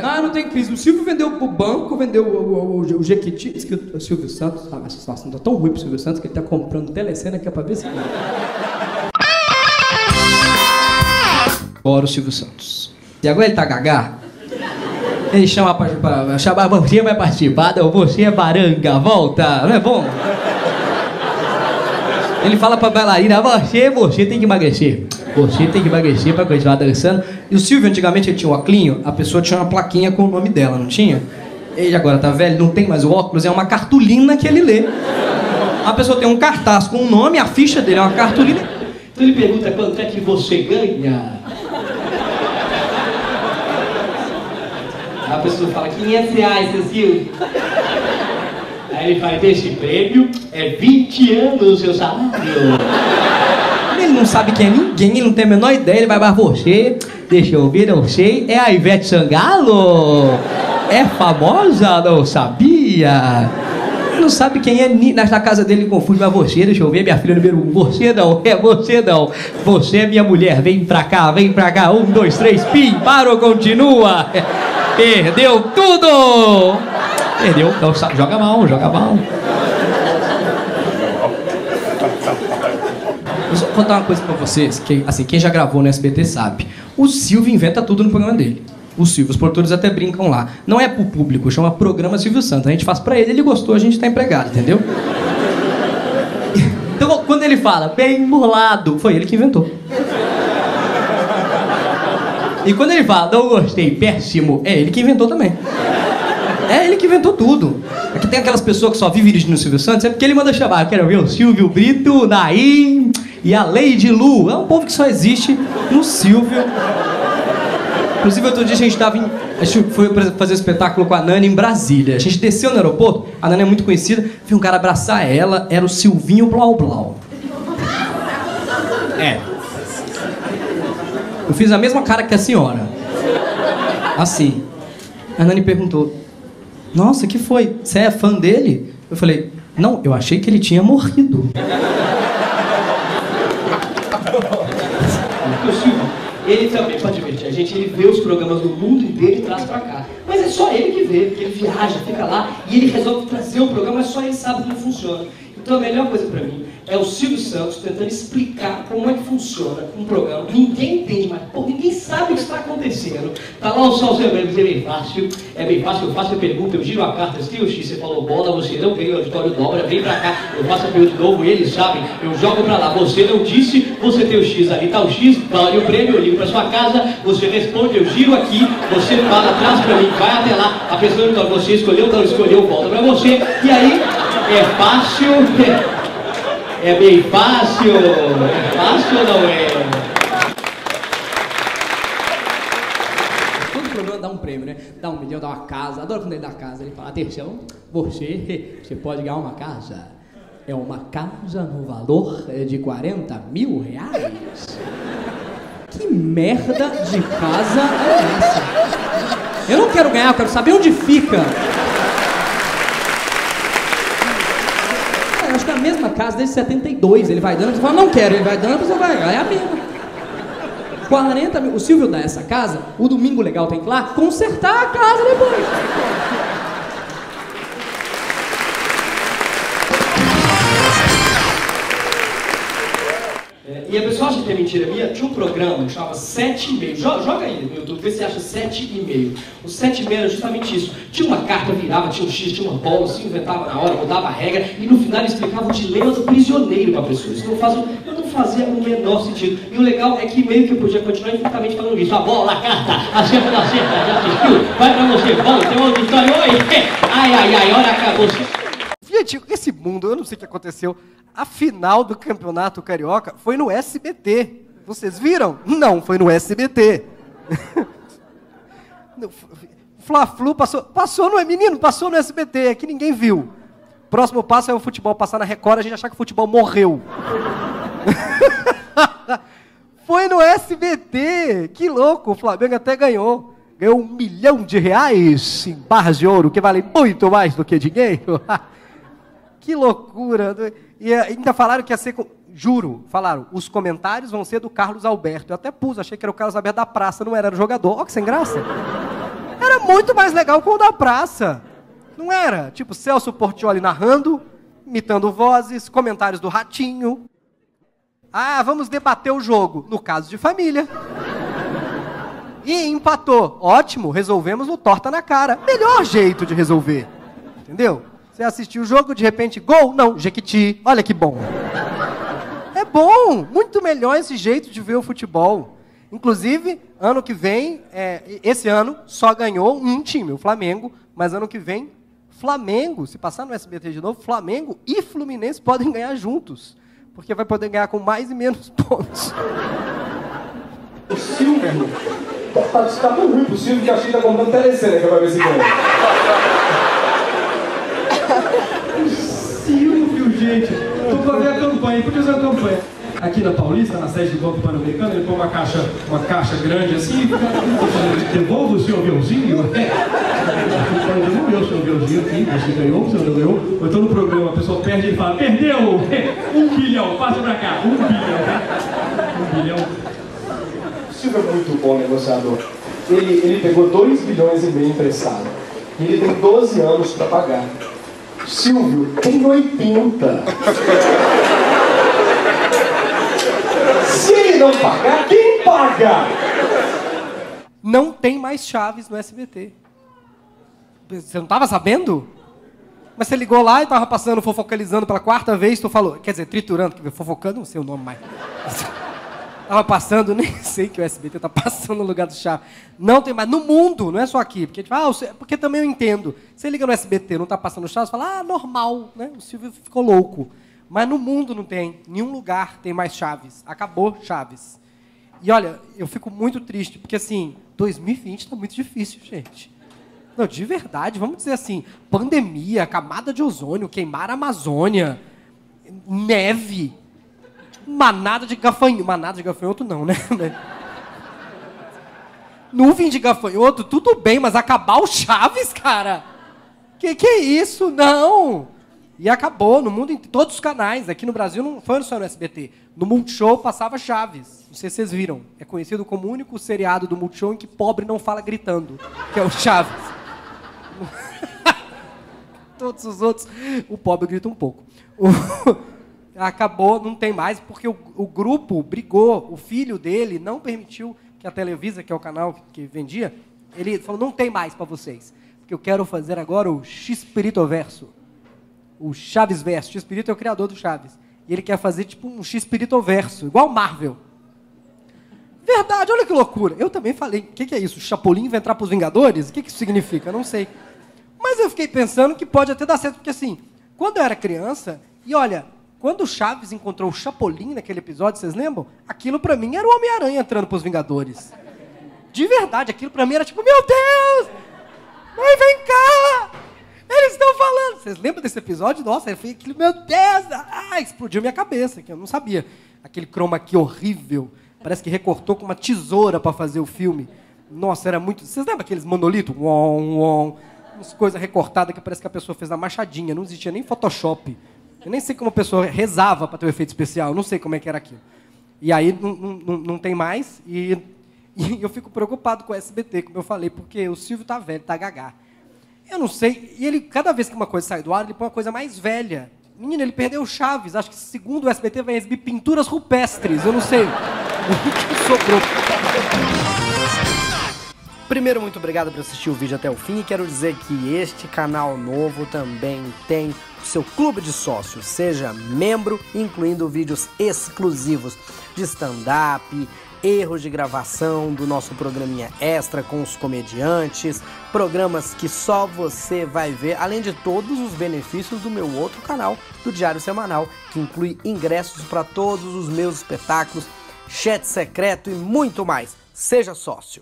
Ah, não tem crise. O Silvio vendeu o banco, vendeu o, o, o, o Jequiti. Diz que o Silvio Santos, ah, a situação tá tão ruim pro Silvio Santos que ele tá comprando telecena que é pra ver se. Bora o Silvio Santos. E agora ele tá gagá? Ele chama pra, pra chamar, você vai participar, não, você é baranga, volta, não é bom? Ele fala pra bailarina, você, você tem que emagrecer. Você tem que emagrecer pra continuar dançando. E o Silvio, antigamente, ele tinha um óculos, a pessoa tinha uma plaquinha com o nome dela, não tinha? Ele agora tá velho, não tem mais o óculos, é uma cartolina que ele lê. A pessoa tem um cartaz com o um nome, a ficha dele é uma cartolina. Então ele pergunta quanto é que você ganha. A pessoa fala 500 reais, seu Silvio. Aí ele fala, esse prêmio é 20 anos o seu salário. Não sabe quem é ninguém, não tem a menor ideia, ele vai para você. Deixa eu ver, não sei. É a Ivete Sangalo? É famosa? Não sabia. Não sabe quem é na casa dele confunde, mas você, deixa eu ver, minha filha número um. Você não, é você não. Você é minha mulher, vem pra cá, vem pra cá. Um, dois, três, pim, parou, continua. Perdeu tudo! Perdeu, então joga mal, joga mal. Eu vou contar uma coisa pra vocês, que assim, quem já gravou no SBT sabe. O Silvio inventa tudo no programa dele. O Silvio, os produtores até brincam lá. Não é pro público, chama Programa Silvio Santos. A gente faz pra ele, ele gostou, a gente tá empregado, entendeu? Então, quando ele fala, bem burlado, foi ele que inventou. E quando ele fala, não gostei, péssimo, é ele que inventou também. É ele que inventou tudo. Aqui tem aquelas pessoas que só vivem dirigindo o Silvio Santos, é porque ele manda chamar. Quero ver o Silvio Brito, Naim e a Lady Lu. É um povo que só existe no Silvio. Inclusive, outro dia a gente estava em. A gente foi fazer um espetáculo com a Nani em Brasília. A gente desceu no aeroporto, a Nani é muito conhecida, viu um cara abraçar ela, era o Silvinho Blau Blau. É. Eu fiz a mesma cara que a senhora. Assim. A Nani perguntou: Nossa, que foi? Você é fã dele? Eu falei: Não, eu achei que ele tinha morrido. Ele também pode ver, a gente ele vê os programas do mundo inteiro e traz para cá. Mas é só ele que vê, porque ele viaja, fica lá e ele resolve trazer o programa, mas só ele sabe como funciona. Então a melhor coisa para mim é o Silvio Santos tentando explicar como é que funciona um programa. Ninguém entende mais, pô, ninguém sabe o que está acontecendo. Tá lá o Sol Zé é bem fácil, é bem fácil, eu faço a pergunta, eu giro a carta, o X, você falou bola, você não veio, o auditório dobra, vem pra cá, eu faço a pergunta de novo, eles sabem, eu jogo pra lá, você não disse, você tem o X ali, tá o X, vale o prêmio, eu ligo pra sua casa, você responde, eu giro aqui, você fala atrás pra mim, vai até lá, a pessoa não, você escolheu, não escolheu, volta pra você, e aí é fácil, é, bem fácil, é fácil ou não é? Todo programa dá um prêmio, né? Dá um milhão, dá uma casa. Adoro quando ele dá casa. Ele fala, atenção, você, você pode ganhar uma casa. É uma casa no valor de 40 mil reais. Que merda de casa é essa? Eu não quero ganhar, eu quero saber onde fica. Acho que é a mesma casa desde 72. Ele vai dando, você fala, não quero, ele vai dando, você vai, é a mesma. 40 mil. O Silvio dá essa casa, o domingo legal tem que ir lá consertar a casa depois. E a pessoa acha que é mentira minha. Tinha um programa que chamava 7,5. Joga, joga aí no YouTube, vê se acha 7,5. O 7,5 era justamente isso. Tinha uma carta, virava, tinha um X, tinha uma bola, se inventava na hora, mudava a regra, e no final explicava o dilema do prisioneiro para a pessoa. Isso não, faz, não fazia o menor sentido. E o legal é que meio que eu podia continuar infinitamente falando isso. A bola, a carta, acerta, não acerta, já assistiu, vai pra você, bola, tem uma auditório, oi, ai, ai, ai, olha acabou. Gente, esse mundo, eu não sei o que aconteceu. A final do Campeonato Carioca foi no SBT. Vocês viram? Não, foi no SBT. Fla-Flu passou, passou no menino, passou no SBT, é que ninguém viu. Próximo passo é o futebol passar na Record, a gente achar que o futebol morreu. foi no SBT, que louco, o Flamengo até ganhou. Ganhou um milhão de reais em barras de ouro, que vale muito mais do que dinheiro. que loucura. E ainda falaram que ia ser. Juro, falaram, os comentários vão ser do Carlos Alberto. Eu até pus, achei que era o Carlos Alberto da praça, não era, era o jogador. Olha que sem graça. Era muito mais legal com o da praça. Não era? Tipo, Celso Portioli narrando, imitando vozes, comentários do ratinho. Ah, vamos debater o jogo. No caso de família. E empatou. Ótimo, resolvemos o torta na cara. Melhor jeito de resolver. Entendeu? Você assistiu o jogo, de repente, gol? Não, Jequiti. Olha que bom. É bom, muito melhor esse jeito de ver o futebol. Inclusive, ano que vem, é, esse ano só ganhou um time, o Flamengo, mas ano que vem, Flamengo, se passar no SBT de novo, Flamengo e Fluminense podem ganhar juntos. Porque vai poder ganhar com mais e menos pontos. O Silvio tá, tá tão ruim pro Silvio que a China tá comprando telecena pra ver se ganha. Silvio, gente. Tô pra ver a campanha. Por que usar a campanha? Aqui na Paulista, na sede do Banco Pan-Americano, ele põe uma caixa, uma caixa grande assim e fica. Devolva o seu aviãozinho. Devolveu o seu aviãozinho aqui, você ganhou, você não ganhou. Ou então no programa a pessoa perde e fala: Perdeu! Um bilhão, passa pra cá, um bilhão. Um bilhão. Silvio é muito bom negociador. Ele, ele pegou 2 bilhões e meio emprestado. E ele tem 12 anos para pagar. Silvio tem 80. Se ele não pagar, quem paga? Não tem mais chaves no SBT. Você não estava sabendo? Mas você ligou lá e estava passando, fofocalizando pela quarta vez, tu falou, quer dizer, triturando, fofocando, não sei o nome mais. Tava passando, nem sei que o SBT tá passando no lugar do Chaves. Não tem mais. No mundo, não é só aqui. Porque, tipo, ah, porque também eu entendo. Você liga no SBT, não tá passando Chaves, fala, ah, normal, né? O Silvio ficou louco. Mas no mundo não tem. Nenhum lugar tem mais Chaves. Acabou Chaves. E olha, eu fico muito triste, porque assim, 2020 está muito difícil, gente. Não, de verdade, vamos dizer assim, pandemia, camada de ozônio, queimar a Amazônia, neve, manada de gafanhoto. Manada de gafanhoto não, né? Nuvem de gafanhoto, tudo bem, mas acabar o Chaves, cara? Que que é isso? Não! E acabou no mundo em todos os canais. Aqui no Brasil não foi só no SBT. No Multishow passava Chaves. Não sei se vocês viram. É conhecido como o único seriado do Multishow em que pobre não fala gritando, que é o Chaves. Todos os outros, o pobre grita um pouco. Acabou, não tem mais, porque o, o, grupo brigou. O filho dele não permitiu que a Televisa, que é o canal que vendia, ele falou: não tem mais para vocês. Porque eu quero fazer agora o X-Espírito Verso. O Chaves Verso. O X-Espírito é o criador do Chaves. E ele quer fazer tipo um X-Espírito Verso, igual Marvel. Verdade, olha que loucura. Eu também falei, o que, que, é isso? O Chapolin vai entrar para os Vingadores? O que, que isso significa? Eu não sei. Mas eu fiquei pensando que pode até dar certo, porque assim, quando eu era criança, e olha, quando o Chaves encontrou o Chapolin naquele episódio, vocês lembram? Aquilo para mim era o Homem-Aranha entrando para os Vingadores. De verdade, aquilo para mim era tipo, meu Deus! Mãe, vem cá! Eles estão falando! Vocês lembram desse episódio? Nossa, eu falei, meu Deus! Ah, explodiu minha cabeça, que eu não sabia. Aquele chroma aqui horrível. Parece que recortou com uma tesoura para fazer o filme. Nossa, era muito. Vocês lembram aqueles monolitos? Uom, uom. Umas coisas recortadas que parece que a pessoa fez na machadinha. Não existia nem Photoshop. Eu nem sei como a pessoa rezava para ter o um efeito especial. Não sei como é que era aquilo. E aí não, não, não tem mais. E, e, eu fico preocupado com o SBT, como eu falei, porque o Silvio tá velho, tá gagá. Eu não sei. E ele, cada vez que uma coisa sai do ar, ele põe uma coisa mais velha. Menino, ele perdeu Chaves. Acho que segundo o SBT vai exibir pinturas rupestres. Eu não sei. O que sobrou? Primeiro, muito obrigado por assistir o vídeo até o fim e quero dizer que este canal novo também tem seu clube de sócios. Seja membro, incluindo vídeos exclusivos de stand-up, erros de gravação do nosso programinha extra com os comediantes, programas que só você vai ver, além de todos os benefícios do meu outro canal, do Diário Semanal, que inclui ingressos para todos os meus espetáculos, chat secreto e muito mais. Seja sócio.